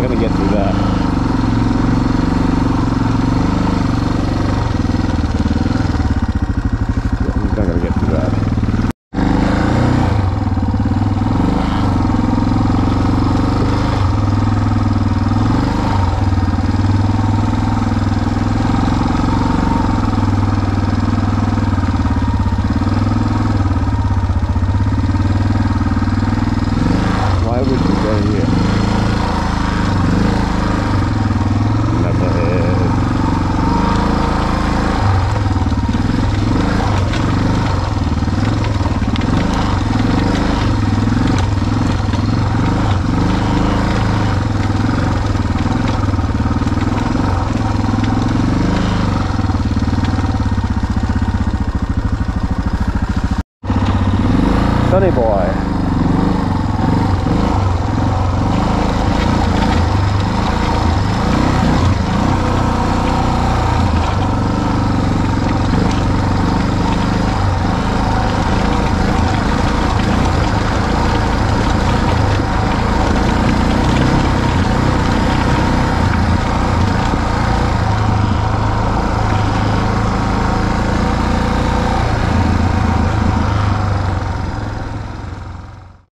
not going to get through that. Sunny boy.